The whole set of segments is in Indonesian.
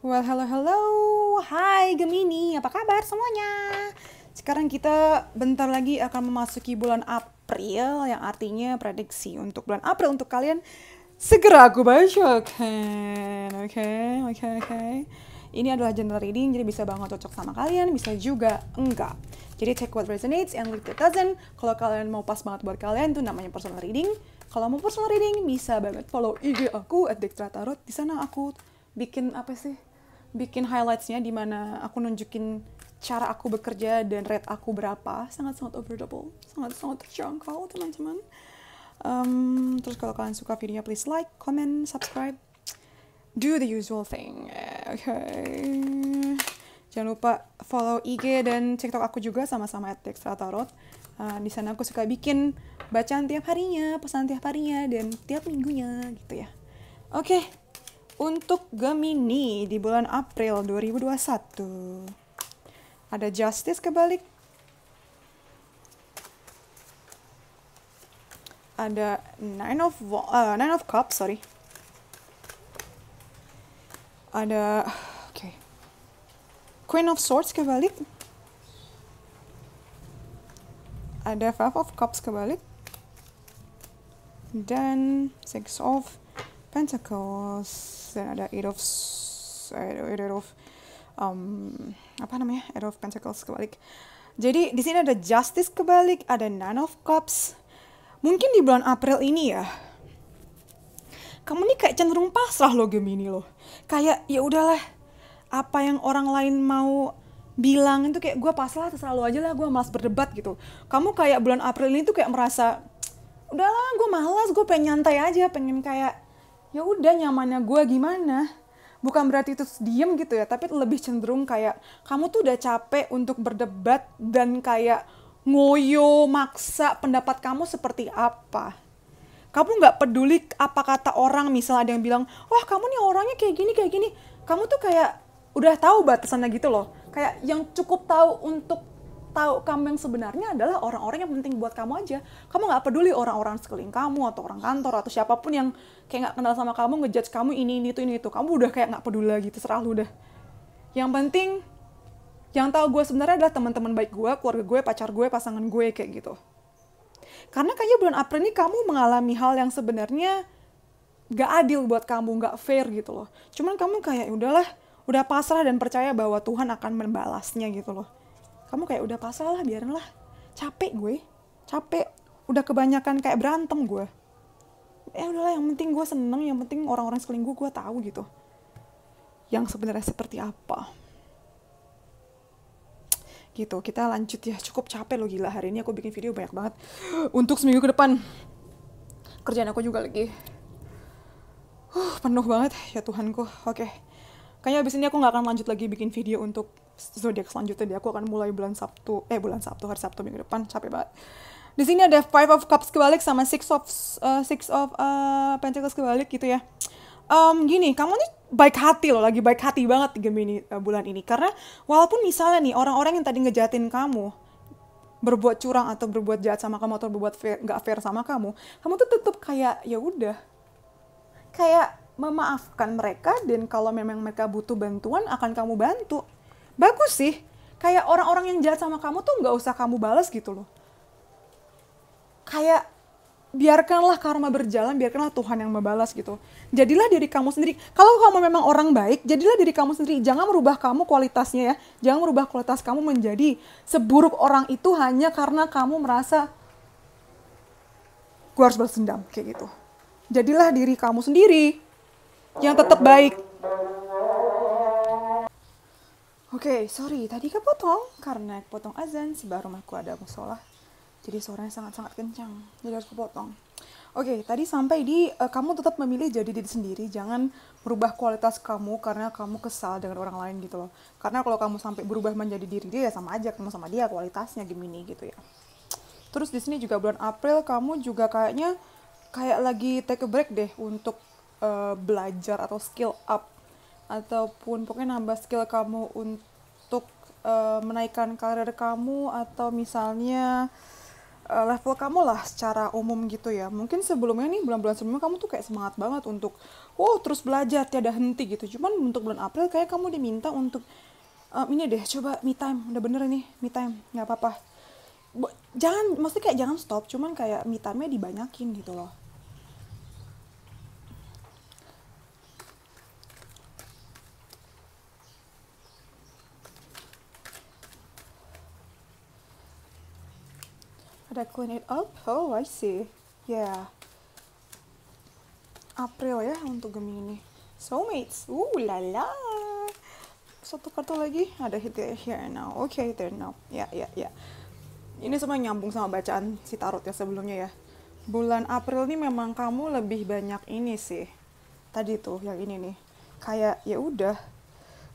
Well, hello, hello. Hai Gemini, apa kabar semuanya? Sekarang kita bentar lagi akan memasuki bulan April, yang artinya prediksi untuk bulan April untuk kalian segera aku bacakan. Oke, oke, oke. Ini adalah general reading, jadi bisa banget cocok sama kalian, bisa juga enggak. Jadi take what resonates and leave that doesn't. Kalau kalian mau pas banget buat kalian, itu namanya personal reading. Kalau mau personal reading, bisa banget follow IG aku at Tarot. Di sana aku bikin apa sih? Bikin highlightsnya di mana aku nunjukin cara aku bekerja dan rate aku berapa. Sangat-sangat affordable, sangat-sangat terjangkau teman-teman. Um, terus kalau kalian suka videonya, please like, comment, subscribe do the usual thing. Oke. Okay. Jangan lupa follow IG dan TikTok aku juga sama-sama at Tarot. Uh, di sana aku suka bikin bacaan tiap harinya, pesan tiap harinya, dan tiap minggunya gitu ya. Oke, okay. Untuk Gemini di bulan April 2021. Ada Justice kebalik. Ada Nine of, uh, Nine of Cups, sorry ada oke okay. Queen of Swords kebalik ada Five of Cups kebalik dan Six of Pentacles dan ada Eight of Eight of um, apa namanya? Eight of Pentacles kebalik. Jadi di sini ada Justice kebalik ada Nine of Cups. Mungkin di bulan April ini ya. Kamu nih kayak cenderung pasrah loh Gemini loh. Kayak ya udahlah apa yang orang lain mau bilang itu kayak gue pasrah terserah lo aja lah gue malas berdebat gitu. Kamu kayak bulan April ini tuh kayak merasa udahlah gue malas gue pengen nyantai aja pengen kayak ya udah nyamannya gue gimana? Bukan berarti itu diem gitu ya tapi lebih cenderung kayak kamu tuh udah capek untuk berdebat dan kayak ngoyo maksa pendapat kamu seperti apa. Kamu nggak peduli apa kata orang misal ada yang bilang wah kamu nih orangnya kayak gini kayak gini. Kamu tuh kayak udah tahu batasannya gitu loh. Kayak yang cukup tahu untuk tahu kamu yang sebenarnya adalah orang-orang yang penting buat kamu aja kamu nggak peduli orang-orang sekeliling kamu atau orang kantor atau siapa pun yang kayak nggak kenal sama kamu ngejudge kamu ini ini itu ini itu kamu udah kayak nggak peduli lagi terserah lu udah yang penting yang tahu gue sebenarnya adalah teman-teman baik gue keluarga gue pacar gue pasangan gue kayak gitu karena kayaknya bulan April ini kamu mengalami hal yang sebenarnya gak adil buat kamu, gak fair gitu loh. Cuman kamu kayak ya udahlah, udah pasrah dan percaya bahwa Tuhan akan membalasnya gitu loh. Kamu kayak udah pasrah lah, biarin lah. Capek gue, capek. Udah kebanyakan kayak berantem gue. Ya udahlah, yang penting gue seneng, yang penting orang-orang sekeliling gue, gue tahu gitu. Yang sebenarnya seperti apa gitu kita lanjut ya cukup capek loh gila hari ini aku bikin video banyak banget untuk seminggu ke depan kerjaan aku juga lagi uh, penuh banget ya Tuhanku oke okay. kayaknya abis ini aku nggak akan lanjut lagi bikin video untuk zodiak selanjutnya deh aku akan mulai bulan Sabtu eh bulan Sabtu hari Sabtu minggu depan capek banget di sini ada five of cups kebalik sama six of uh, six of uh, pentacles kebalik gitu ya um, gini kamu nih baik hati loh, lagi baik hati banget Gemini uh, bulan ini. Karena walaupun misalnya nih orang-orang yang tadi ngejatin kamu berbuat curang atau berbuat jahat sama kamu atau berbuat fair, gak fair sama kamu, kamu tuh tetap kayak ya udah, kayak memaafkan mereka dan kalau memang mereka butuh bantuan akan kamu bantu. Bagus sih, kayak orang-orang yang jahat sama kamu tuh nggak usah kamu balas gitu loh. Kayak biarkanlah karma berjalan, biarkanlah Tuhan yang membalas gitu. Jadilah diri kamu sendiri. Kalau kamu memang orang baik, jadilah diri kamu sendiri. Jangan merubah kamu kualitasnya ya. Jangan merubah kualitas kamu menjadi seburuk orang itu hanya karena kamu merasa gue harus balas dendam kayak gitu. Jadilah diri kamu sendiri yang tetap baik. Oke, okay, sorry tadi kepotong. Karena potong azan sebab rumahku ada musola. Jadi suaranya sangat-sangat kencang. Jadi harus kepotong. Oke okay, tadi sampai di uh, kamu tetap memilih jadi diri sendiri. Jangan merubah kualitas kamu karena kamu kesal dengan orang lain gitu loh. Karena kalau kamu sampai berubah menjadi diri dia ya sama aja. Kamu sama dia kualitasnya Gemini gitu ya. Terus di sini juga bulan April kamu juga kayaknya kayak lagi take a break deh untuk uh, belajar atau skill up ataupun pokoknya nambah skill kamu untuk uh, menaikkan karir kamu atau misalnya uh, level kamu lah secara umum gitu ya. Mungkin sebelumnya nih bulan-bulan sebelumnya kamu tuh kayak semangat banget untuk wow terus belajar tiada henti gitu. Cuman untuk bulan April kayak kamu diminta untuk um, ini deh coba me time udah bener nih me time nggak apa-apa jangan maksudnya kayak jangan stop cuman kayak me time-nya dibanyakin gitu loh Ada clean it up? Oh, I see. Yeah. April ya untuk Gemini. Soulmates. Uh, lala. Satu kartu lagi. Ada hit here now. Oke, okay, there now. Ya, ya, ya. Ini semua nyambung sama bacaan si tarot ya sebelumnya ya. Bulan April ini memang kamu lebih banyak ini sih. Tadi tuh yang ini nih. Kayak ya udah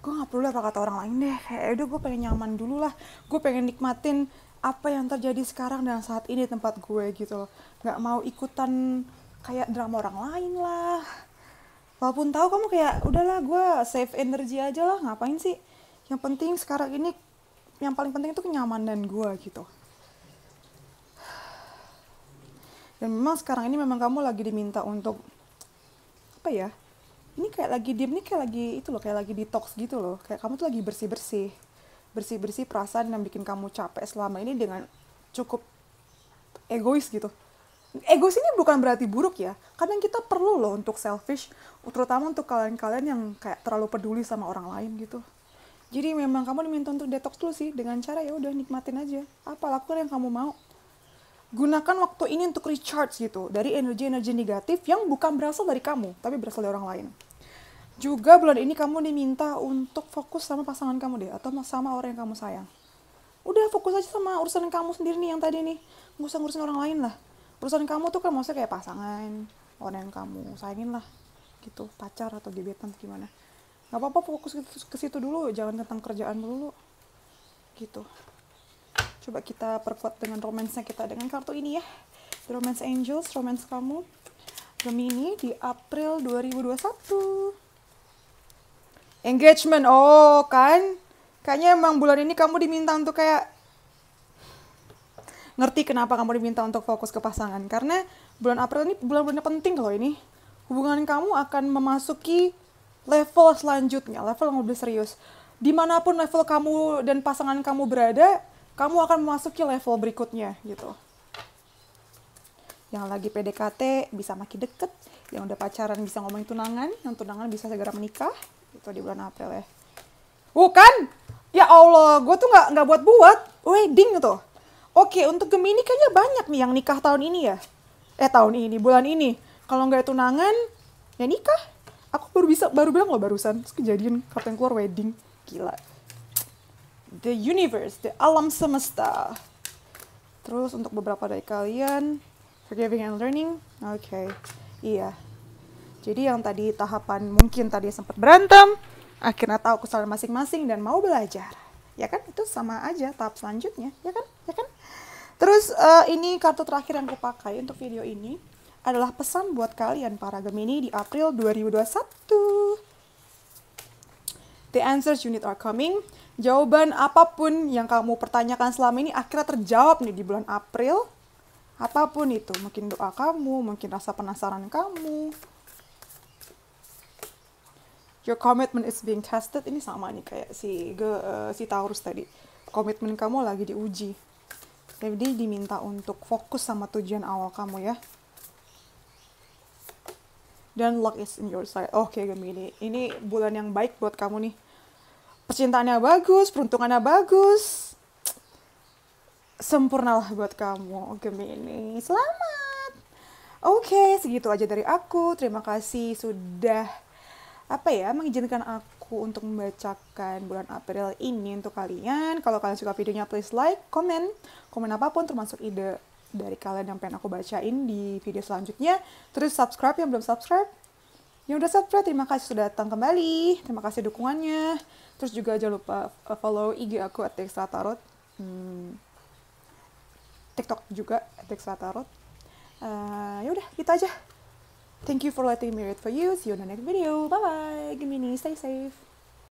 gue nggak perlu lah kata orang lain deh. Kayak ya udah gue pengen nyaman dulu lah. Gue pengen nikmatin apa yang terjadi sekarang dan saat ini tempat gue gitu loh. Nggak mau ikutan kayak drama orang lain lah. Walaupun tahu kamu kayak udahlah gue save energi aja lah. Ngapain sih? Yang penting sekarang ini yang paling penting itu kenyamanan gue gitu. Dan memang sekarang ini memang kamu lagi diminta untuk apa ya ini kayak lagi diem nih kayak lagi itu loh kayak lagi detox gitu loh kayak kamu tuh lagi bersih bersih bersih-bersih perasaan yang bikin kamu capek selama ini dengan cukup egois gitu. Egois ini bukan berarti buruk ya. Kadang kita perlu loh untuk selfish, terutama untuk kalian-kalian yang kayak terlalu peduli sama orang lain gitu. Jadi memang kamu diminta untuk detox dulu sih dengan cara ya udah nikmatin aja. Apa lakukan yang kamu mau. Gunakan waktu ini untuk recharge gitu. Dari energi-energi negatif yang bukan berasal dari kamu, tapi berasal dari orang lain. Juga bulan ini kamu diminta untuk fokus sama pasangan kamu deh atau sama orang yang kamu sayang. Udah fokus aja sama urusan kamu sendiri nih yang tadi nih. Nggak usah ngurusin orang lain lah. Urusan kamu tuh kan maksudnya kayak pasangan orang yang kamu sayangin lah gitu. Pacar atau gebetan gimana. Nggak apa-apa fokus ke situ dulu. Jangan tentang kerjaan dulu gitu coba kita perkuat dengan romansnya kita dengan kartu ini ya. The Romance Angels romance kamu Gemini di April 2021 engagement oh kan? Kayaknya emang bulan ini kamu diminta untuk kayak ngerti kenapa kamu diminta untuk fokus ke pasangan. Karena bulan April ini bulan-bulan penting loh ini. Hubungan kamu akan memasuki level selanjutnya level yang lebih serius. Di mana pun level kamu dan pasangan kamu berada kamu akan memasuki level berikutnya gitu. Yang lagi PDKT bisa makin deket. Yang udah pacaran bisa ngomongin tunangan. Yang tunangan bisa segera menikah itu di bulan April ya. Bukan! Ya Allah gue tuh nggak nggak buat buat. Wedding gitu. Oke untuk Gemini kayaknya banyak nih yang nikah tahun ini ya. Eh tahun ini bulan ini. Kalau nggak tunangan ya nikah. Aku baru bisa baru bilang loh barusan Terus kejadian kartu keluar wedding. Gila the universe the alam semesta terus untuk beberapa dari kalian forgiving and learning oke okay. iya jadi yang tadi tahapan mungkin tadi sempat berantem, akhirnya tahu kesalahan masing-masing dan mau belajar. Ya kan? Itu sama aja tahap selanjutnya, ya kan? Ya kan? Terus uh, ini kartu terakhir yang aku pakai untuk video ini adalah pesan buat kalian para Gemini di April 2021. The answers you need are coming. Jawaban apa pun yang kamu pertanyakan selama ini akhirnya terjawab nih di bulan April. Apa pun itu, mungkin doa kamu, mungkin rasa penasaran kamu, your commitment is being tested. Ini sama nih kayak si ge, uh, si Taurus tadi. Komitmen kamu lagi diuji. Jadi diminta untuk fokus sama tujuan awal kamu ya. Dan luck is in your side. Oke okay, Gemini. Ini bulan yang baik buat kamu nih percintaannya bagus peruntungannya bagus sempurnalah buat kamu Gemini selamat oke okay, segitu aja dari aku terima kasih sudah apa ya mengizinkan aku untuk membacakan bulan April ini untuk kalian. Kalau kalian suka videonya please like, komen, komen apa pun termasuk ide dari kalian yang pengen aku bacain di video selanjutnya. Terus subscribe yang belum subscribe. Yang udah subscribe, terima kasih sudah datang kembali. Terima kasih dukungannya. Terus juga jangan lupa uh, follow IG aku at Tarot. Hmm, TikTok juga at Tarot. Uh, ya udah, gitu aja. Thank you for letting me read for you. See you in the next video. Bye bye. Gemini, stay safe.